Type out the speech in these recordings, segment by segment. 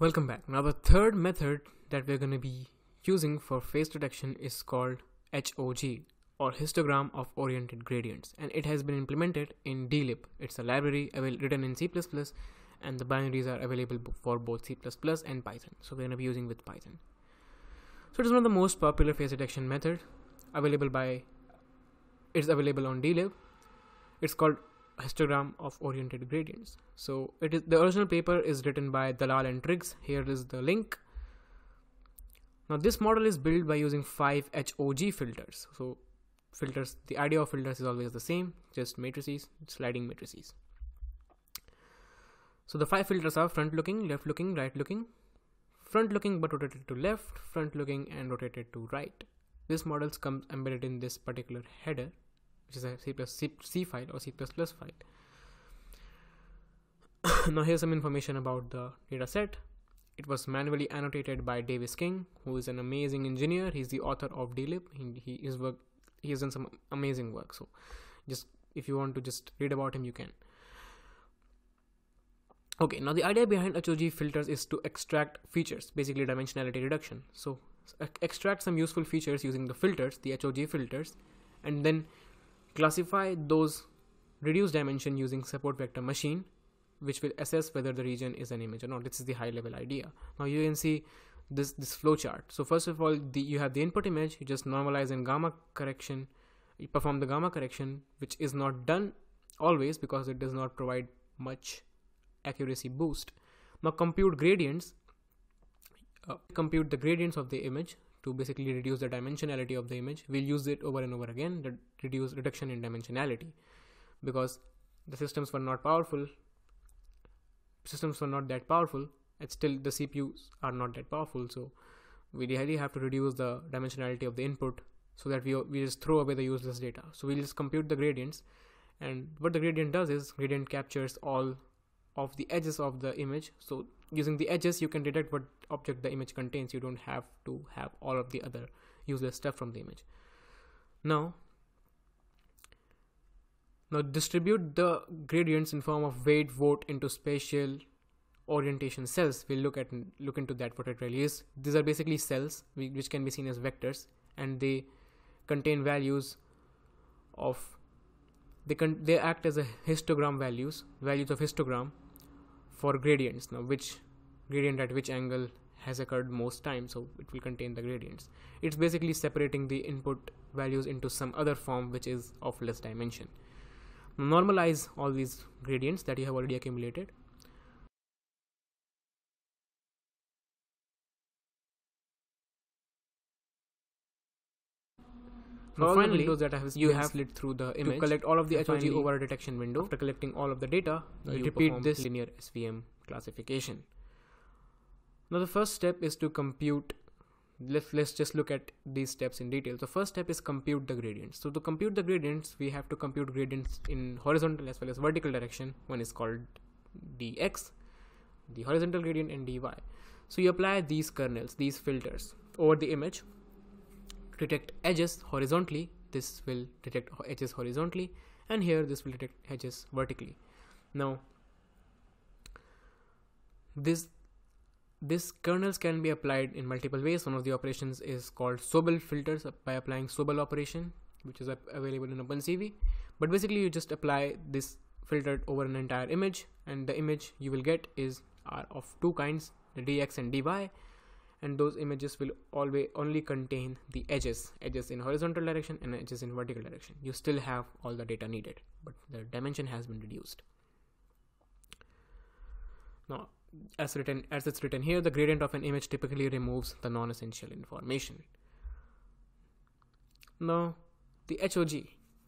Welcome back. Now the third method that we're going to be using for face detection is called HOG or histogram of oriented gradients and it has been implemented in dlib. It's a library written in C++ and the binaries are available for both C++ and Python. So we're going to be using with Python. So it is one of the most popular face detection method available by it's available on dlib. It's called histogram of oriented gradients. So it is the original paper is written by Dalal and Triggs. Here is the link. Now this model is built by using five HOG filters. So filters, the idea of filters is always the same, just matrices, sliding matrices. So the five filters are front looking, left looking, right looking, front looking but rotated to left, front looking and rotated to right. This model comes embedded in this particular header which is a C plus C, C file or C++ file. now here's some information about the data set. It was manually annotated by Davis King, who is an amazing engineer. He's the author of dlib. He, he is work. He has done some amazing work. So, just if you want to just read about him, you can. Okay, now the idea behind HOG filters is to extract features, basically dimensionality reduction. So, extract some useful features using the filters, the HOG filters, and then Classify those reduced dimension using support vector machine which will assess whether the region is an image or not. This is the high level idea. Now you can see this this flow chart. So first of all, the, you have the input image. You just normalize in gamma correction. You perform the gamma correction, which is not done always because it does not provide much accuracy boost. Now compute gradients. Uh, compute the gradients of the image to basically reduce the dimensionality of the image we'll use it over and over again the reduce reduction in dimensionality. Because the systems were not powerful systems were not that powerful and still the cpus are not that powerful. So we really have to reduce the dimensionality of the input so that we, we just throw away the useless data. So we'll just compute the gradients and what the gradient does is gradient captures all of the edges of the image. So using the edges you can detect what object the image contains. You don't have to have all of the other useless stuff from the image. Now now distribute the gradients in form of weight vote into spatial orientation cells. We'll look at look into that what it really is. These are basically cells which can be seen as vectors and they contain values of they can they act as a histogram values values of histogram for gradients. Now which gradient at which angle has occurred most times so it will contain the gradients. It's basically separating the input values into some other form which is of less dimension. Normalize all these gradients that you have already accumulated Now finally, that have you have slid through the image to collect all of the HOG over detection window. After collecting all of the data, you repeat this linear SVM classification. Now the first step is to compute let's, let's just look at these steps in detail. The first step is compute the gradients. So to compute the gradients, we have to compute gradients in horizontal as well as vertical direction. One is called dx, the horizontal gradient and dy. So you apply these kernels, these filters over the image detect edges horizontally this will detect edges horizontally and here this will detect edges vertically. Now this this kernels can be applied in multiple ways. One of the operations is called sobel filters uh, by applying sobel operation which is available in opencv. But basically you just apply this filtered over an entire image and the image you will get is are of two kinds the dx and dy and those images will always only contain the edges edges in horizontal direction and edges in vertical direction. You still have all the data needed but the dimension has been reduced. Now as written as it's written here the gradient of an image typically removes the non-essential information. Now the HOG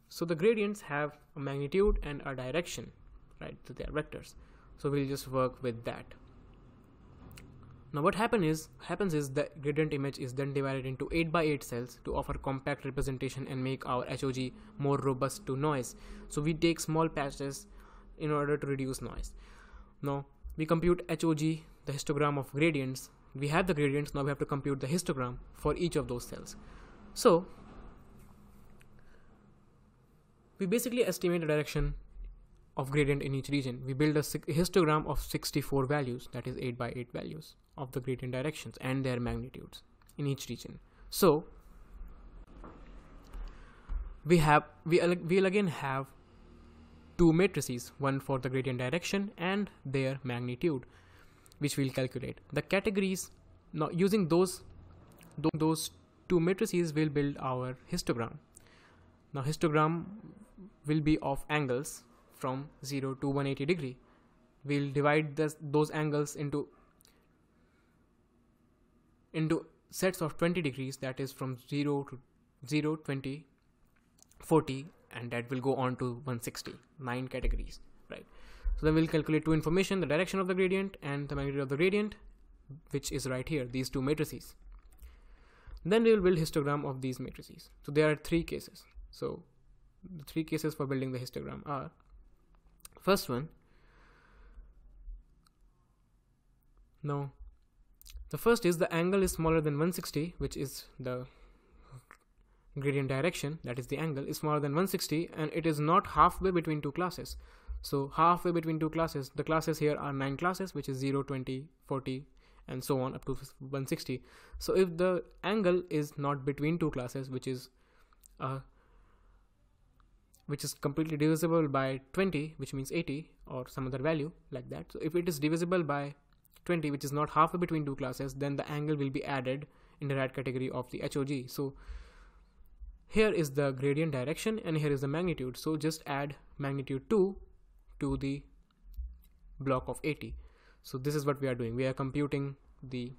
so the gradients have a magnitude and a direction right? So they are vectors. So we'll just work with that now what happen is, happens is the gradient image is then divided into 8 by 8 cells to offer compact representation and make our HOG more robust to noise. So we take small patches in order to reduce noise. Now we compute HOG, the histogram of gradients. We have the gradients, now we have to compute the histogram for each of those cells. So we basically estimate the direction of gradient in each region. We build a histogram of 64 values, that is 8 by 8 values of the gradient directions and their magnitudes in each region. So we have we will again have two matrices, one for the gradient direction and their magnitude, which we'll calculate. The categories now using those those two matrices will build our histogram. Now histogram will be of angles from 0 to 180 degree. We'll divide this, those angles into into sets of 20 degrees that is from 0 to 0, 20, 40 and that will go on to 160, nine categories, right? So then we'll calculate two information, the direction of the gradient and the magnitude of the gradient, which is right here, these two matrices. Then we will build histogram of these matrices. So there are three cases. So the three cases for building the histogram are first one. Now the first is the angle is smaller than 160 which is the gradient direction that is the angle is smaller than 160 and it is not halfway between two classes. So halfway between two classes the classes here are nine classes which is 0 20 40 and so on up to 160 so if the angle is not between two classes which is uh, which is completely divisible by 20 which means 80 or some other value like that. So if it is divisible by 20 which is not halfway between two classes then the angle will be added in the right category of the HOG so here is the gradient direction and here is the magnitude. So just add magnitude 2 to the block of 80 so this is what we are doing. We are computing the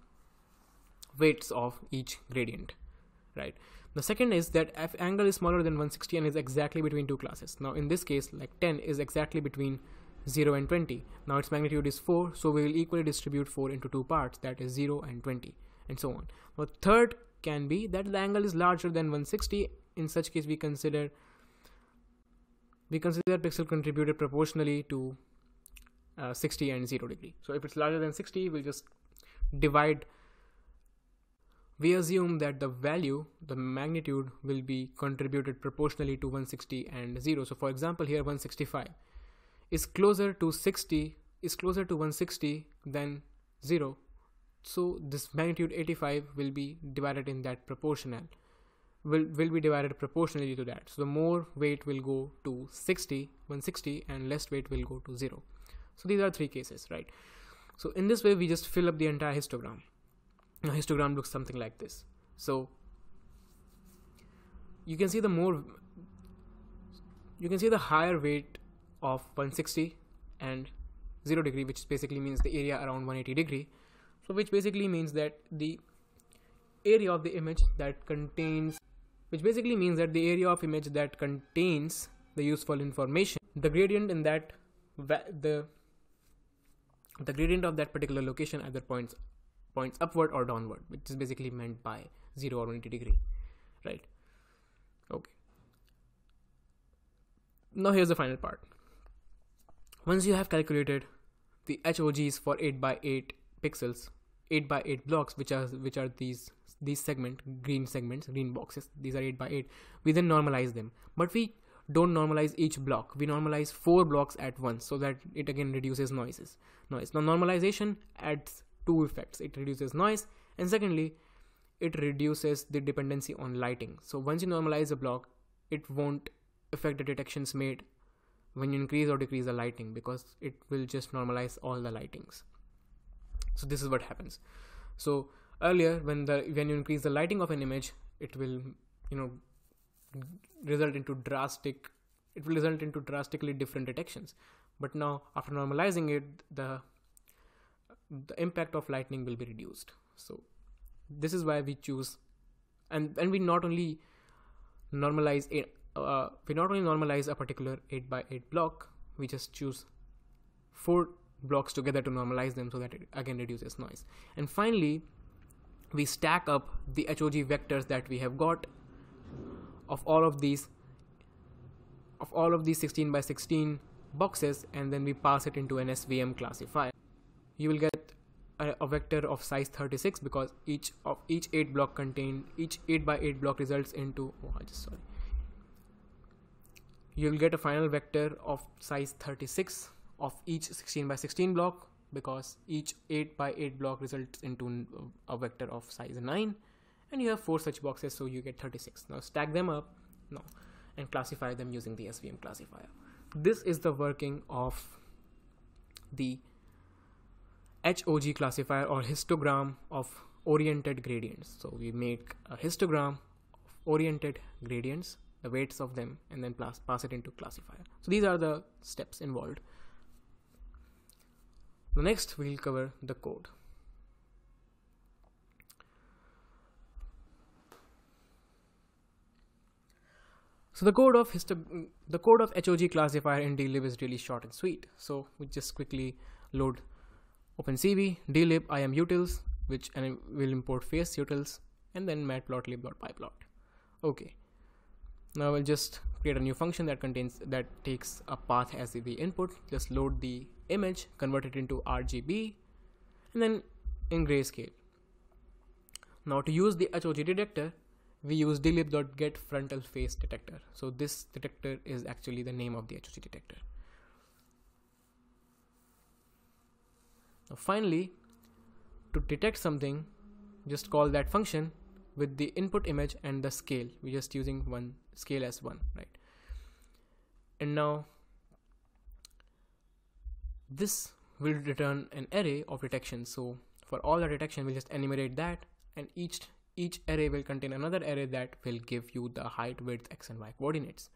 weights of each gradient right the second is that f angle is smaller than 160 and is exactly between two classes. Now in this case like 10 is exactly between 0 and 20 now its magnitude is 4 so we will equally distribute 4 into two parts that is 0 and 20 and so on. Now third can be that the angle is larger than 160 in such case we consider we consider pixel contributed proportionally to uh, 60 and 0 degree. So if it's larger than 60 we'll just divide we assume that the value the magnitude will be contributed proportionally to 160 and 0 so for example here 165 is closer to 60 is closer to 160 than 0 so this magnitude 85 will be divided in that proportional will, will be divided proportionally to that. So the more weight will go to 60, 160 and less weight will go to 0. So these are three cases, right? So in this way, we just fill up the entire histogram. Now histogram looks something like this. So you can see the more, you can see the higher weight of 160 and 0 degree, which basically means the area around 180 degree. So which basically means that the area of the image that contains which basically means that the area of image that contains the useful information the gradient in that the the gradient of that particular location at either points points upward or downward which is basically meant by 0 or 180 degree right? Okay. Now here's the final part. Once you have calculated the HOGs for 8 by 8 pixels 8 by 8 blocks which are which are these these segment green segments green boxes these are 8 by 8 we then normalize them. But we don't normalize each block. We normalize four blocks at once so that it again reduces noises. Noise. Now normalization adds two effects. It reduces noise and secondly it reduces the dependency on lighting. So once you normalize a block it won't affect the detections made when you increase or decrease the lighting because it will just normalize all the lightings. So this is what happens. So earlier when the when you increase the lighting of an image it will you know result into drastic it will result into drastically different detections. But now after normalizing it the the impact of lightning will be reduced so this is why we choose and and we not only normalize a uh, we not only normalize a particular 8 by 8 block we just choose four blocks together to normalize them so that it again reduces noise and finally we stack up the HOG vectors that we have got of all of these of all of these 16 by 16 boxes and then we pass it into an SVM classifier. You will get a, a, vector of size 36 because each of each 8 block contain each 8 by 8 block results into oh just sorry you'll get a final vector of size 36 of each 16 by 16 block because each 8 by 8 block results into a vector of size 9 and you have four such boxes so you get 36 now stack them up now and classify them using the svm classifier. This is the working of the HOG classifier or histogram of oriented gradients. So we make a histogram of oriented gradients the weights of them and then pass, pass it into classifier. So these are the steps involved. The next we'll cover the code. So the code of the code of HOG classifier in dlib is really short and sweet. So we just quickly load OpenCV, dlib, imutils, which will import face utils, and then matplotlib.pyplot. Okay. Now we'll just create a new function that contains that takes a path as the input. Just load the image, convert it into RGB, and then in grayscale. Now to use the HOG detector, we use dlib.get frontal face detector. So this detector is actually the name of the HOG detector. Now finally, to detect something, just call that function with the input image and the scale. We're just using one scale as one, right? And now this will return an array of detection. So for all the detection, we'll just enumerate that and each each array will contain another array that will give you the height, width, x and y coordinates.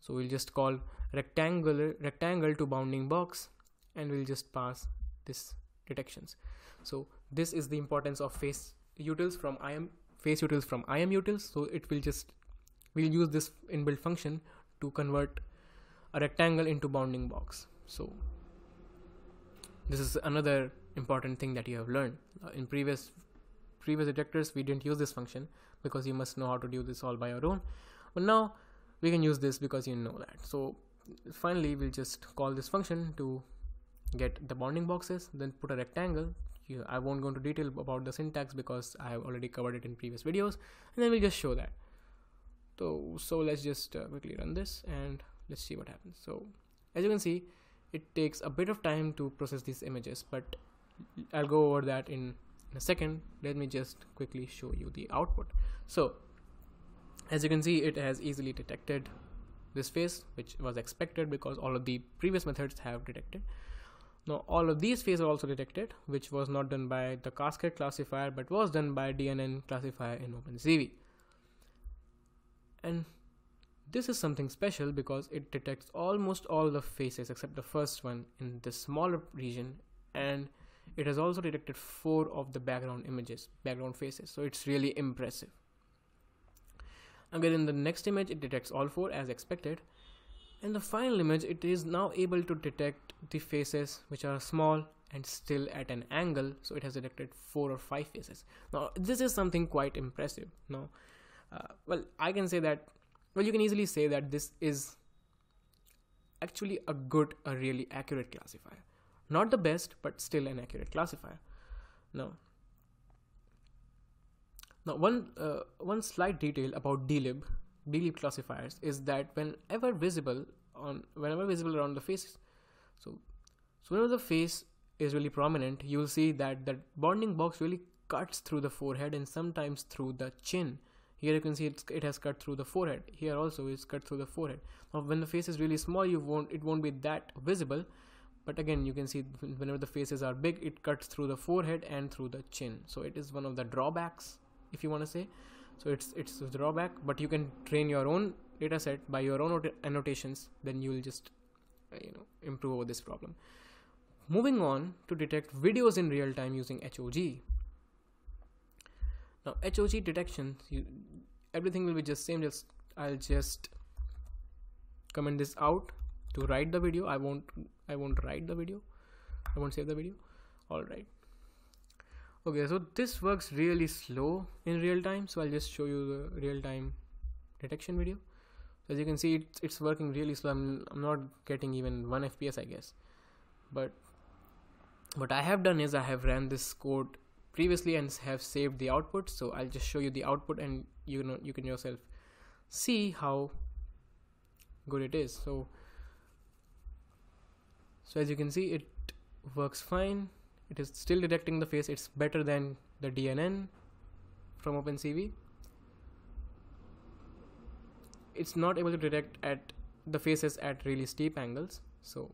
So we'll just call rectangular rectangle to bounding box and we'll just pass this detections. So this is the importance of face utils from im face utils from imutils. So it will just we'll use this inbuilt function to convert a rectangle into bounding box. So this is another important thing that you have learned uh, in previous previous detectors we didn't use this function because you must know how to do this all by your own but now we can use this because you know that so finally we'll just call this function to get the bounding boxes then put a rectangle. You, I won't go into detail about the syntax because I have already covered it in previous videos. And then we'll just show that. So so let's just uh, quickly run this and let's see what happens. So as you can see it takes a bit of time to process these images but I'll go over that in, in a second. Let me just quickly show you the output. So as you can see it has easily detected this face which was expected because all of the previous methods have detected now all of these faces are also detected which was not done by the cascade classifier but was done by DNN classifier in OpenCV and this is something special because it detects almost all the faces except the first one in the smaller region and it has also detected four of the background images, background faces. So it's really impressive. Again, in the next image, it detects all four as expected. In the final image, it is now able to detect the faces which are small and still at an angle. So it has detected four or five faces. Now, this is something quite impressive. Now, uh, well, I can say that well you can easily say that this is actually a good a really accurate classifier not the best but still an accurate classifier now now one uh, one slight detail about dlib dlib classifiers is that whenever visible on whenever visible around the face so so whenever the face is really prominent you will see that that bounding box really cuts through the forehead and sometimes through the chin. Here you can see it has cut through the forehead. Here also it's cut through the forehead. Now when the face is really small you won't it won't be that visible. But again you can see whenever the faces are big it cuts through the forehead and through the chin. So it is one of the drawbacks if you want to say so it's it's a drawback but you can train your own data set by your own annotations then you will just uh, you know improve over this problem. Moving on to detect videos in real time using HOG now HOG detection you, everything will be just same just I'll just comment this out to write the video. I won't I won't write the video. I won't save the video. All right okay so this works really slow in real time so I'll just show you the real time detection video. So as you can see it's, it's working really slow. I'm, I'm not getting even 1 fps I guess. But what I have done is I have ran this code previously and have saved the output. So I'll just show you the output and you know you can yourself see how good it is. So so as you can see it works fine it is still detecting the face. It's better than the DNN from OpenCV. It's not able to detect at the faces at really steep angles. So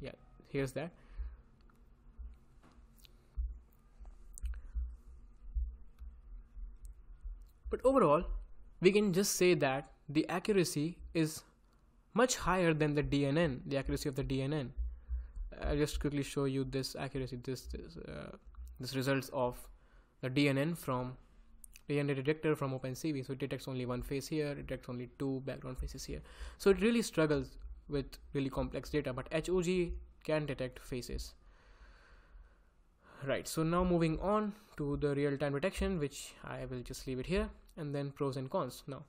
yeah here's that. But overall we can just say that the accuracy is much higher than the DNN the accuracy of the DNN I'll just quickly show you this accuracy this this, uh, this results of the DNN from DNN detector from OpenCV. So it detects only one face here, it detects only two background faces here. So it really struggles with really complex data, but HOG can detect faces. Right, so now moving on to the real-time detection, which I will just leave it here, and then pros and cons. Now,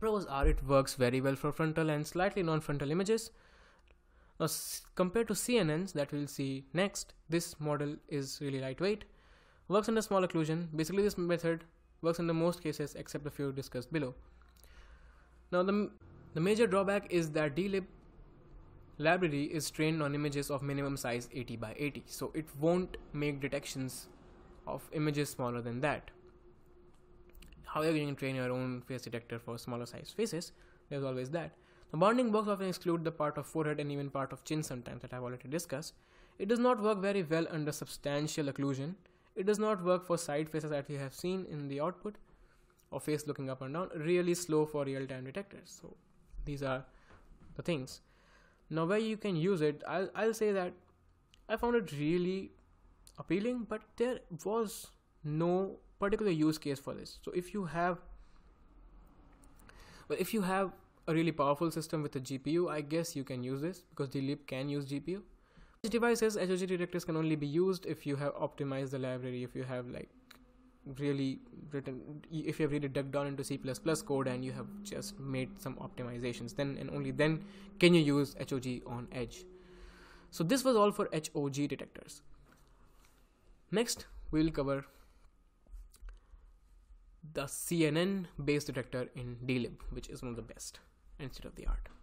pros are it works very well for frontal and slightly non-frontal images. Now, compared to CNNs that we'll see next, this model is really lightweight, works under small occlusion. Basically, this method works in the most cases except the few discussed below. Now, the, the major drawback is that DLib library is trained on images of minimum size 80 by 80, so it won't make detections of images smaller than that. However, you can train your own face detector for smaller size faces, there's always that. The bounding box often exclude the part of forehead and even part of chin sometimes that I've already discussed. It does not work very well under substantial occlusion. It does not work for side faces that we have seen in the output or face looking up and down. Really slow for real-time detectors. So these are the things. Now where you can use it, I'll, I'll say that I found it really appealing, but there was no particular use case for this. So if you have well, if you have a really powerful system with a GPU, I guess you can use this because the can use GPU. These devices, HOG detectors can only be used if you have optimized the library, if you have like really written, if you have really dug down into C++ code and you have just made some optimizations, then and only then can you use HOG on edge. So this was all for HOG detectors. Next, we will cover the CNN based detector in DLib, which is one of the best state of the art.